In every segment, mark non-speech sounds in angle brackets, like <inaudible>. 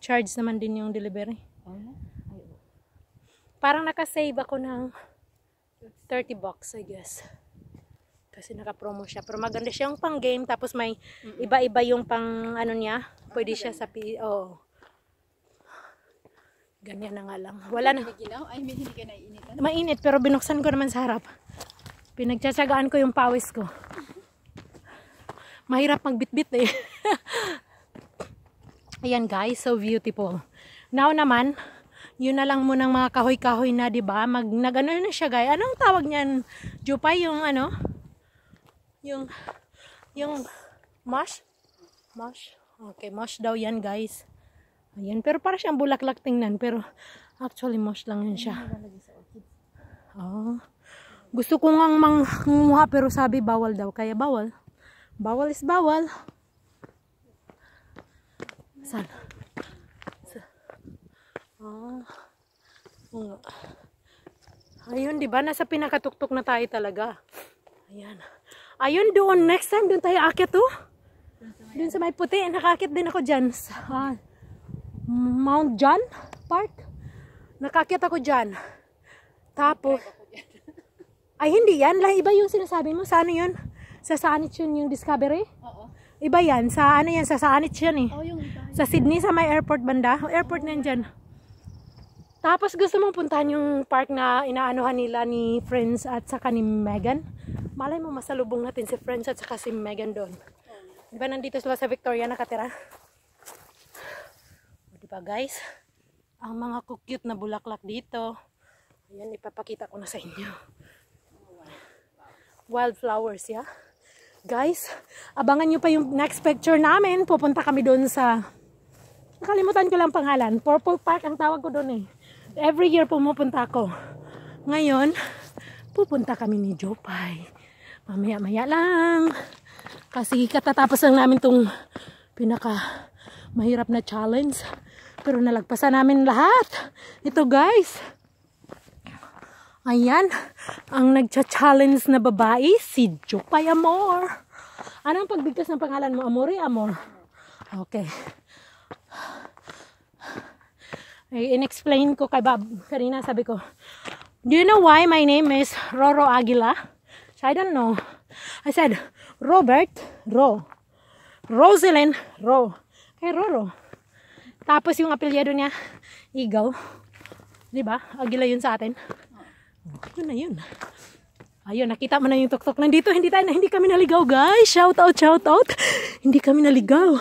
charge naman din yung delivery. Oh, oh. Parang nakasave ako ng 30 bucks, I guess. Kasi naka-promo siya. Pero maganda siya yung pang game. Tapos may iba-iba yung pang ano niya. Pwede siya sa P... Oh. Ganyan na nga lang. Wala na. Ay, may hindi ka naiinitan? Mainit pero binuksan ko naman sa harap. Pinagtsatsagaan ko yung pawis ko. Mahirap magbitbit eh. <laughs> Ayan guys, so beautiful. Now naman, yun na lang munang mga kahoy-kahoy na, 'di ba? Mag nagano na siya, guys. Anong tawag niyan? Jupay yung ano? Yung yung mush? Mush. Okay, mush daw 'yan, guys. Ayan, pero para siyang bulaklak tingnan, pero actually mush lang yan siya. Oh. Gusto ko ngang manguha pero sabi bawal daw. Kaya bawal. Bawal is bawal. Saan? Sa Ah. Oo. Ayun, di ba? Nasa pinakatuktok na tayo talaga. Ayan. Ayun doon. Next time, doon tayo akit oh. Doon sa may puti. Nakakit din ako dyan. Sa, ah, Mount John Park. Nakakit ako dyan. Tapos, ay hindi yan. Lah, iba yung sinasabi mo. Sa ano yun? Sa Saanich yun yung Discovery? Oo. Iba yan. Sa ano yan? Sa Saanich yan eh. Oh, yung. Sa Sydney, sa may airport banda. Airport na. Tapos gusto mong puntahan yung park na inaanuhan nila ni Friends at saka ni Megan. Malay mo masalubong natin si Friends at saka si Megan doon. Di ba nandito sila sa Victoria nakatira? O, Di ba guys? Ang mga cute na bulaklak dito. Ayan, ipapakita ko na sa inyo. Wildflowers, yeah? Guys, abangan nyo pa yung next picture namin. Pupunta kami doon sa... Nakalimutan ko lang pangalan. Purple Park ang tawag ko doon eh. Every year pumupunta ako. Ngayon, pupunta kami ni Jopay. Mamaya-maya lang. Kasi katatapos lang namin tong pinaka mahirap na challenge. Pero nalagpasan namin lahat. Ito guys. Ayan, ang nagcha-challenge na babae, si Jopay Amor. Anong pagbigkas ng pangalan mo? Amore, Amor? Okay. Ay, in-explain ko kay Bob. Karina, sabi ko, Do you know why my name is Roro Aguila? So, I don't know. I said, Robert, Ro. Rosalind, Ro. Kay Roro. Tapos yung apelyado niya, Igaw. Di ba? Aguila yun sa atin. Yun na yun. Ayun, nakita mo na yung tuktok. Nandito, hindi tayo, hindi kami naligaw, guys. Shout out, shout out. Hindi kami naligaw.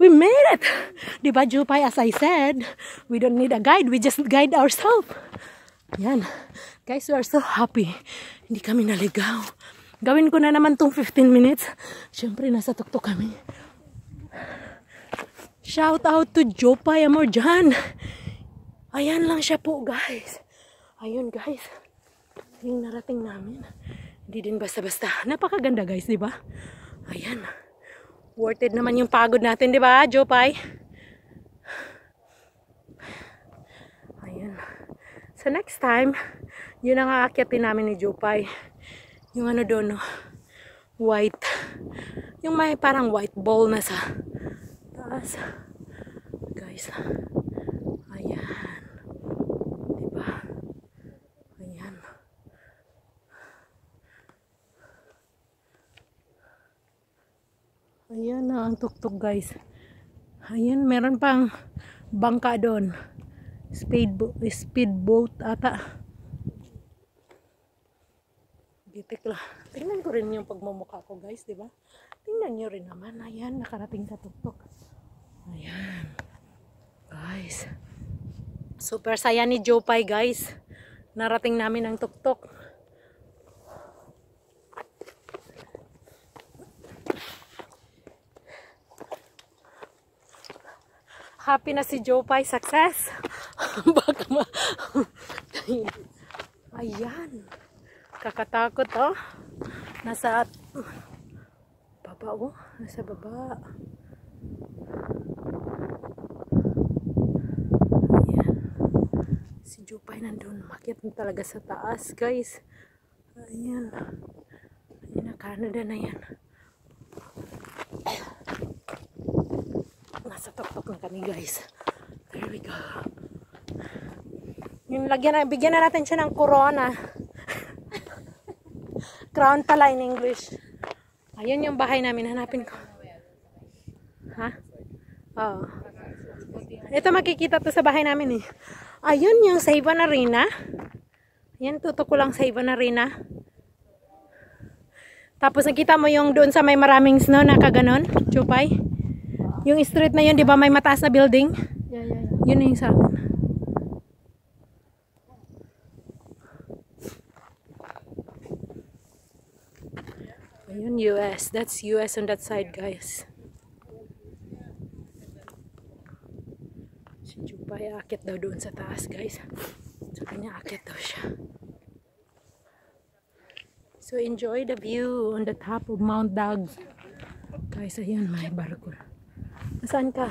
We made it! Di ba, Jupay, as I said, we don't need a guide. We just guide ourselves. Yan. Guys, we are so happy. Hindi kami naligaw. Gawin ko na naman tong 15 minutes. Siyempre, nasa tuktok kami. Shout out to Jopay Amor dyan. Ayan lang siya po, guys. Ayun, guys. Yung narating namin. Hindi din basta-basta. Napakaganda, guys, di ba? Ayan. Worth it naman yung pagod natin, di ba, Jopay? Ayan. So, next time, yun ang aakyatin namin ni Jopay. Yung ano doon, no? White. Yung may parang white ball na sa taas. Guys. Ayan. Diba? Ayan. Ayan na ang tuktok guys. Ayan, meron pang bangka doon. Speedboat, speedboat ata. Gitik lang. Tingnan ko rin yung pagmumukha ko guys, di ba? Tingnan nyo rin naman. Ayan, nakarating sa tuktok. Ayan. Guys. Super saya ni Jopay guys. Narating namin ang tuktok. Happy na si Jopay. Success. <laughs> Baka ma... Ayan. Kakatakot oh. Nasa... Baba oh. Nasa baba. Ayan. Si Jopay nandun. Makit na talaga sa taas guys. Ayan. Ayan na Canada na yan. Nasa tuktok na kami guys. There we go. Yung lagyan na, bigyan na natin siya ng corona. <laughs> Crown pala in English. Ayun yung bahay namin. Hanapin ko. Ha? Oo. Ito makikita to sa bahay namin eh. Ayun yung sa Arena. Yan, tutok ko lang sa Arena. Tapos nakita mo yung doon sa may maraming snow na kaganon, chupay. Yung street na yun, di ba may mataas na building? Yeah, yeah, Yun na yung sa amin. Ayun, US. That's US on that side, guys. Si Jupay, akit daw doon sa taas, guys. So, kanya akit daw siya. So, enjoy the view on the top of Mount Dogs. Guys, ayun, may barko. Saan ka?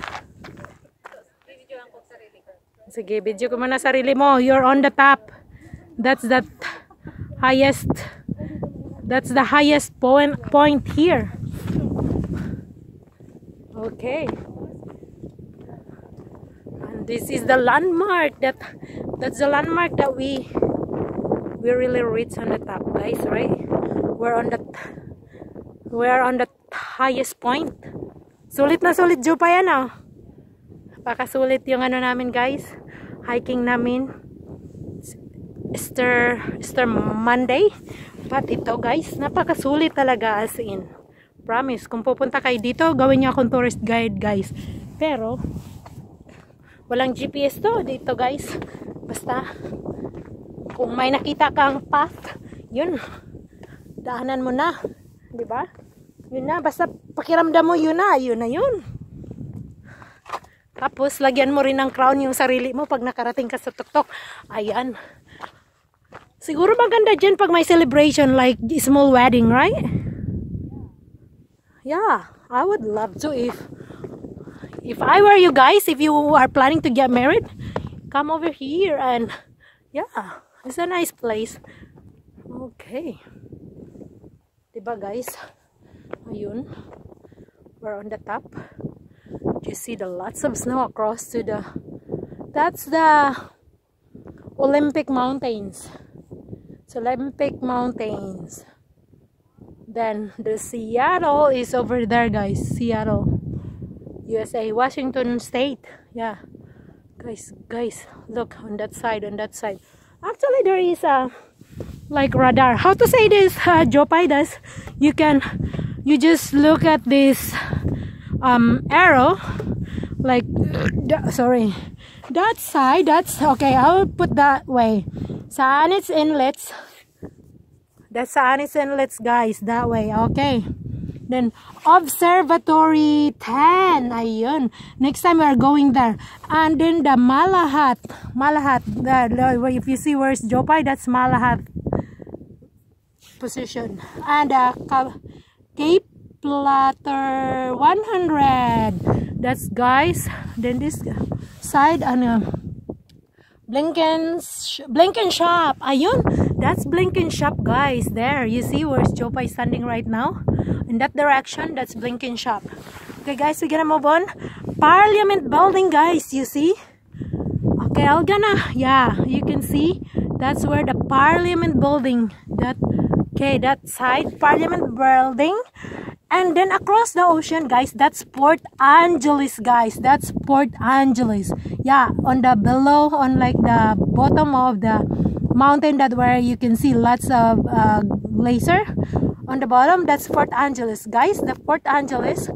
Sige, video ko muna sarili mo. You're on the top. That's the highest that's the highest point point here. Okay. And this is the landmark that that's the landmark that we we really reach on the top, guys, right? We're on the we're on the highest point. Sulit na sulit Joe pa yan ah. Pakasulit yung ano namin guys. Hiking namin. Easter, Easter Monday. But ito guys, napakasulit talaga as in. Promise, kung pupunta kayo dito, gawin niyo akong tourist guide guys. Pero, walang GPS to dito guys. Basta, kung may nakita kang path, yun, daanan mo na. ba? Yun na, basta pakiramdam mo yun na, yun na yun. Tapos, lagyan mo rin ng crown yung sarili mo pag nakarating ka sa tuktok. Ayan. Siguro maganda dyan pag may celebration like small wedding, right? Yeah, I would love to if if I were you guys, if you are planning to get married, come over here and yeah, it's a nice place. Okay. Diba guys? Ayun. We're on the top. You see the lots of snow across to the that's the Olympic Mountains. It's Olympic Mountains. Then the Seattle is over there guys. Seattle. USA. Washington State. Yeah. Guys, guys, look on that side, on that side. Actually there is a like radar. How to say this, <laughs> uh, Jopaidas? You can, you just look at this um, arrow, like, sorry, that side, that's, okay, I'll put that way. Saanich Inlets, that's sa Anits Inlets, guys, that way, okay. Then, Observatory 10. Ayun. Next time we are going there. And then the Malahat. Malahat. If you see where's Jopay, that's Malahat position. And uh, Cape Platter 100. That's guys. Then this side and uh, Blinken's Blenkinsop. Ayun, that's Blenkinsop, guys. There, you see where's Jopa is standing right now. In that direction, that's Blenkinsop. Okay, guys, we're gonna move on. Parliament building, guys. You see? Okay, I'm gonna. Yeah, you can see. That's where the Parliament building. That okay, that side Parliament building. And then across the ocean, guys, that's Port Angeles, guys. That's Port Angeles. Yeah, on the below, on like the bottom of the mountain that where you can see lots of uh, glacier. On the bottom, that's Port Angeles, guys. The Port Angeles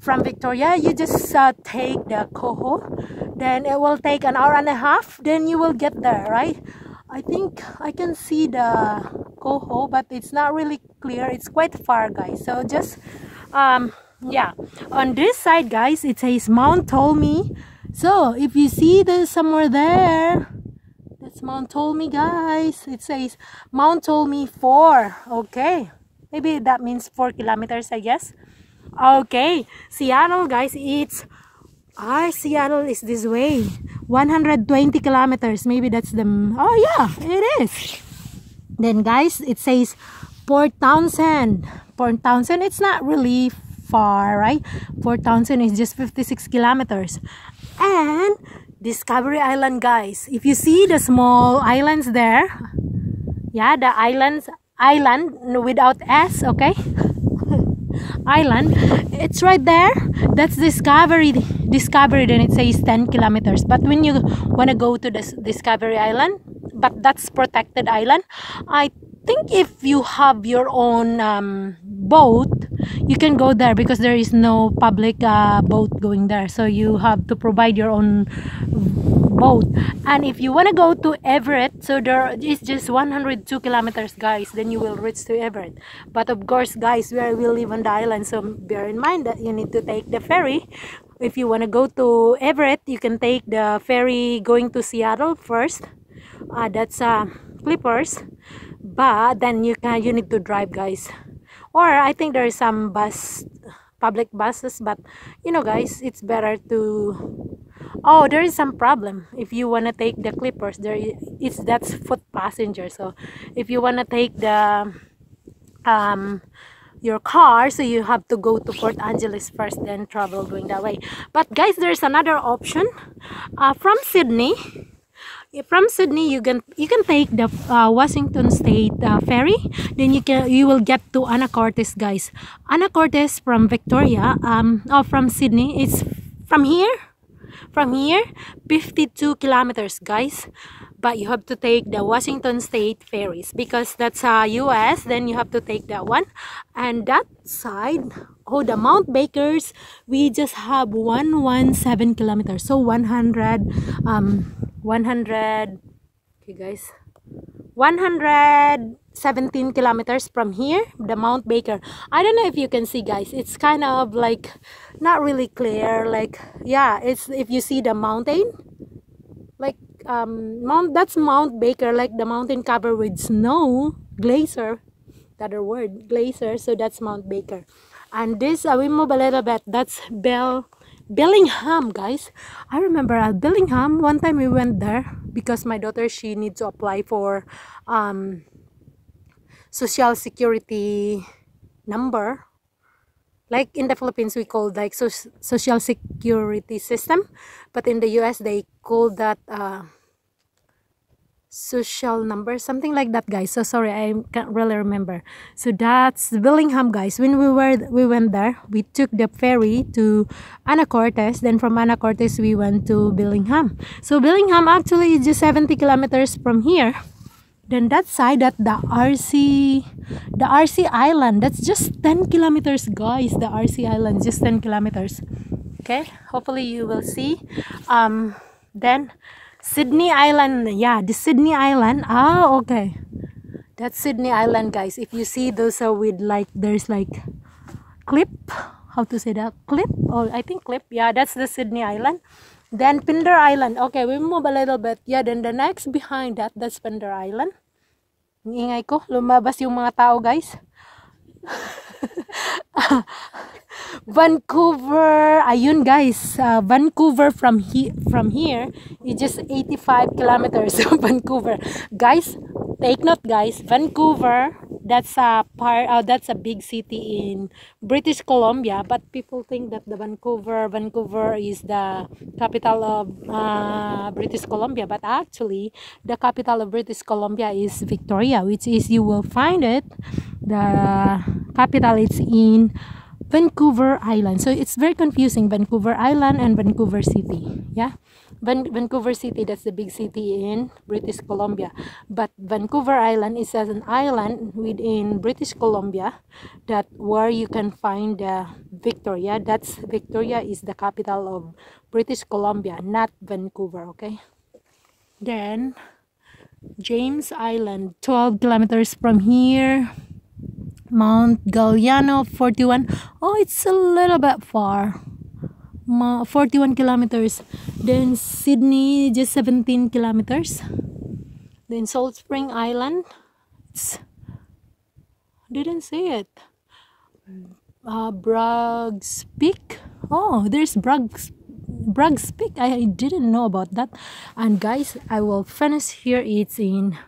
from Victoria, you just uh, take the Coho. Then it will take an hour and a half. Then you will get there, right? I think I can see the Coho, but it's not really clear. It's quite far, guys. So just, um, yeah. On this side, guys, it says Mount Tolmie. So if you see the somewhere there, that's Mount Tolmie, guys. It says Mount Tolmie 4. Okay. Maybe that means 4 kilometers, I guess. Okay. Seattle, guys, it's Ah, Seattle is this way. 120 kilometers. Maybe that's the... Oh, yeah, it is. Then, guys, it says Port Townsend. Port Townsend, it's not really far, right? Port Townsend is just 56 kilometers. And Discovery Island, guys. If you see the small islands there, yeah, the islands, island without S, okay? <laughs> island it's right there that's discovery discovery then it says 10 kilometers but when you want to go to the discovery island but that's protected island. I think if you have your own um, boat you can go there because there is no public uh, boat going there. So you have to provide your own boat. And if you want to go to everett so there is just 102 kilometers guys then you will reach to everett. But of course guys where we live on the island so bear in mind that you need to take the ferry. If you want to go to everett you can take the ferry going to seattle first uh, that's uh, clippers. But then you can you need to drive guys. Or i think there is some bus public buses but you know guys it's better to oh there is some problem. If you want to take the clippers there it's that's foot passenger. So if you want to take the um your car so you have to go to port angeles first then travel going that way. But guys there's another option. Uh, from sidney from Sidney you can you can take the uh, Washington State uh, ferry. Then you can you will get to Anacortes guys. Anacortes from Victoria um oh, from Sidney. It's from here from here 52 kilometers guys. But you have to take the Washington State ferries because that's uh, US then you have to take that one. And that side oh the Mount Bakers we just have 117 kilometers so 100 um 100 okay guys. 117 kilometers from here the Mount Baker. I don't know if you can see guys. It's kind of like not really clear. Like yeah it's if you see the mountain like um mount that's Mount Baker like the mountain covered with snow glacier the other word glacier so that's Mount Baker. And this uh, we move a little bit that's Bell Bellingham guys. I remember at Bellingham one time we went there because my daughter she needs to apply for um, social security number. Like in the Philippines we call like so social security system. But in the US they call that uh, social number something like that guys. So sorry i can't really remember. So that's bellingham guys. When we were we went there we took the ferry to anacortes then from anacortes we went to bellingham. So bellingham actually is just 70 kilometers from here. Then that side that the rc the rc island that's just 10 kilometers guys. The rc island just 10 kilometers. Okay hopefully you will see. Um then Sidney Island. Yeah, the Sidney Island. Ah, okay. That's Sidney Island, guys. If you see those are with like, there's like clip. How to say that? Clip? Oh, I think clip. Yeah, that's the Sidney Island. Then Pender Island. Okay, we move a little bit. Yeah, then the next behind that, that's Pender Island. Ingay ko. Lumabas yung mga tao, guys. <laughs> Vancouver, ayun guys, uh, Vancouver from he from here is just 85 kilometers of <laughs> Vancouver. Guys, take note guys, Vancouver, that's a part uh, that's a big city in British Columbia, but people think that the Vancouver Vancouver is the capital of uh, British Columbia, but actually the capital of British Columbia is Victoria, which is you will find it the capital is in Vancouver Island. So it's very confusing Vancouver Island and Vancouver City. Yeah. Van Vancouver City that's the big city in British Columbia. But Vancouver Island is as an island within British Columbia that where you can find uh, Victoria. That's Victoria is the capital of British Columbia, not Vancouver, okay? Then James Island, 12 kilometers from here. Mount Galiano 41 oh it's a little bit far. 41 kilometers. Then Sidney just 17 kilometers. Then Salt Spring Island. It's didn't see it. Uh, Bragg's Peak. Oh there's Bragg's Bragg's Peak. I didn't know about that. And guys I will finish here. It's in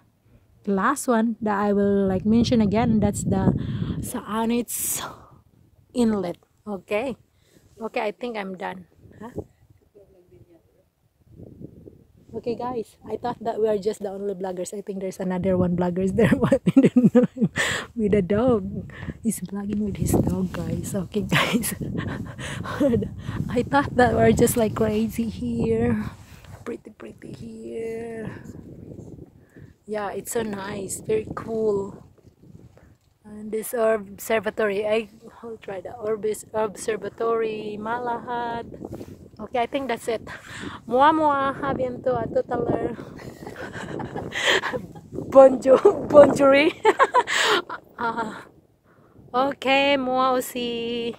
last one that I will like mention again that's the Saanich Inlet Okay. Okay, I think I'm done. Huh? Okay, guys. I thought that we are just the only bloggers. I think there's another one bloggers <laughs> there, I don't know him. With a dog. He's vlogging with his dog, guys. Okay, guys. <laughs> I thought that we're just like crazy here. Pretty, pretty here. Yeah, it's so nice. Very cool. And this observatory, I will try the Orbis Observatory Malahad. Okay, I think that's it. <laughs> Mua mua, habiento a totaler. Bonjour, <laughs> bonjour. Ah, <laughs> okay, mua aussi.